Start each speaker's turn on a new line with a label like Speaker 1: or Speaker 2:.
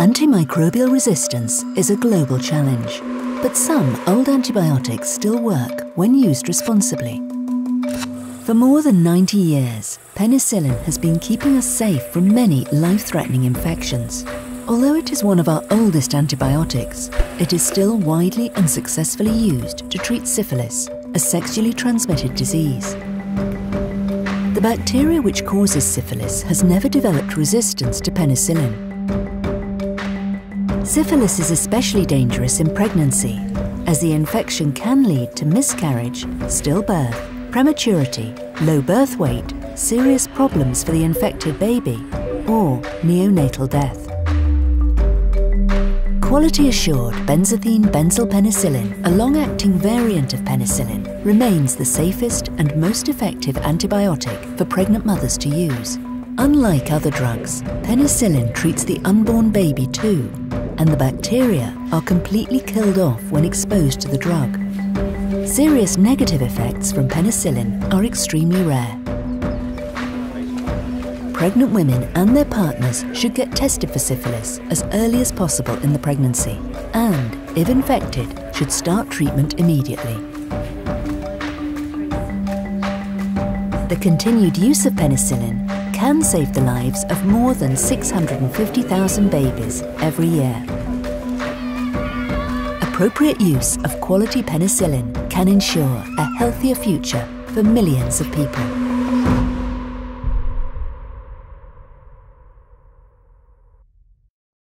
Speaker 1: Antimicrobial resistance is a global challenge, but some old antibiotics still work when used responsibly. For more than 90 years, penicillin has been keeping us safe from many life-threatening infections. Although it is one of our oldest antibiotics, it is still widely and successfully used to treat syphilis, a sexually transmitted disease. The bacteria which causes syphilis has never developed resistance to penicillin. Syphilis is especially dangerous in pregnancy, as the infection can lead to miscarriage, stillbirth, prematurity, low birth weight, serious problems for the infected baby, or neonatal death. Quality assured benzathine benzyl penicillin, a long acting variant of penicillin, remains the safest and most effective antibiotic for pregnant mothers to use. Unlike other drugs, penicillin treats the unborn baby too, and the bacteria are completely killed off when exposed to the drug. Serious negative effects from penicillin are extremely rare. Pregnant women and their partners should get tested for syphilis as early as possible in the pregnancy and, if infected, should start treatment immediately. The continued use of penicillin can save the lives of more than 650,000 babies every year. Appropriate use of quality penicillin can ensure a healthier future for millions of people.